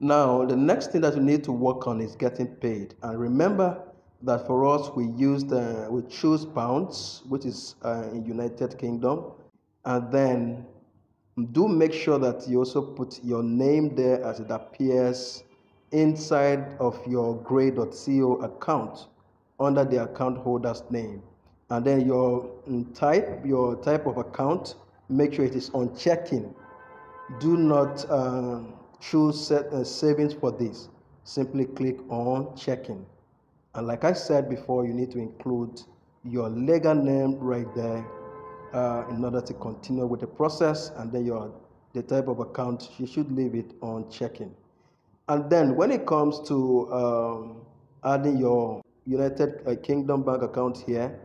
Now, the next thing that you need to work on is getting paid. And remember that for us, we use the we choose pounds, which is uh, in United Kingdom, and then do make sure that you also put your name there as it appears inside of your grey.co account under the account holder's name. And then your mm, type your type of account make sure it is on checking do not uh, choose set, uh, savings for this. Simply click on checking. And like i said before you need to include your legal name right there uh, in order to continue with the process and then your the type of account you should leave it on checking. And then when it comes to um, adding your united uh, kingdom bank account here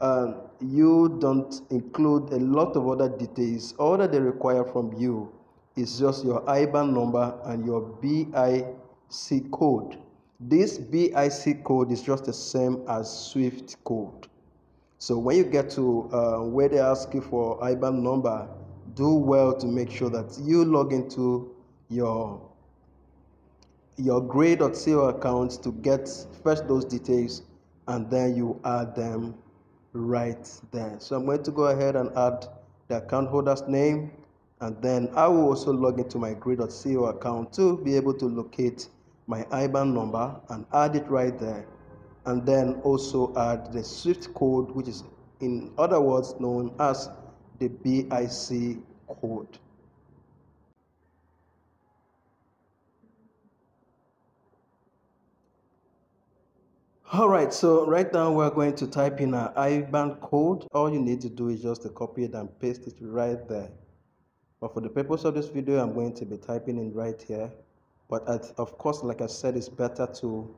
uh, you don't include a lot of other details all that they require from you is just your iban number and your bic code. This bic code is just the same as swift code. So when you get to uh, where they ask you for IBAN number, do well to make sure that you log into your your grey.co account to get first those details and then you add them right there. So I'm going to go ahead and add the account holder's name and then I will also log into my grey.co account to be able to locate my IBAN number and add it right there and then also add the Swift code, which is in other words known as the BIC code. All right, so right now we're going to type in our IBAN code. All you need to do is just to copy it and paste it right there. But for the purpose of this video, I'm going to be typing in right here. But of course, like I said, it's better to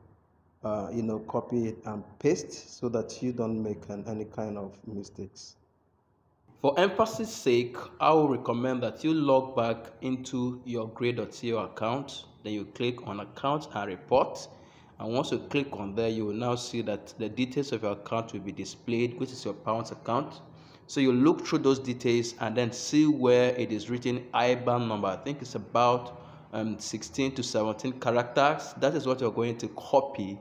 uh, you know, copy it and paste so that you don't make an, any kind of mistakes. For emphasis sake, I will recommend that you log back into your grey.co account. Then you click on account and report. And once you click on there, you will now see that the details of your account will be displayed, which is your pounds account. So you look through those details and then see where it is written IBAN number. I think it's about um, 16 to 17 characters. That is what you're going to copy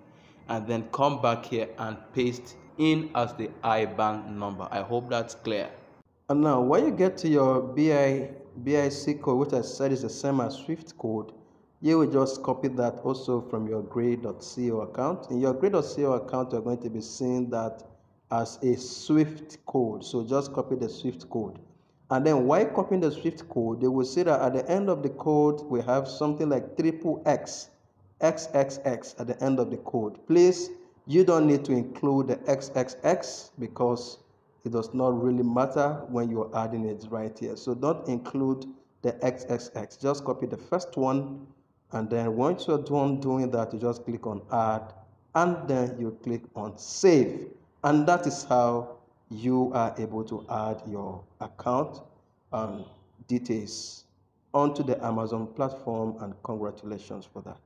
and then come back here and paste in as the IBAN number. I hope that's clear. And now when you get to your BI, BIC code, which I said is the same as Swift code, you will just copy that also from your grey.co account. In your grey.co account, you're going to be seeing that as a Swift code. So just copy the Swift code. And then while copying the Swift code, they will see that at the end of the code, we have something like triple X XXX at the end of the code. Please, you don't need to include the XXX because it does not really matter when you're adding it right here. So don't include the XXX. Just copy the first one and then once you're done doing that, you just click on add and then you click on save. And that is how you are able to add your account um, details onto the Amazon platform and congratulations for that.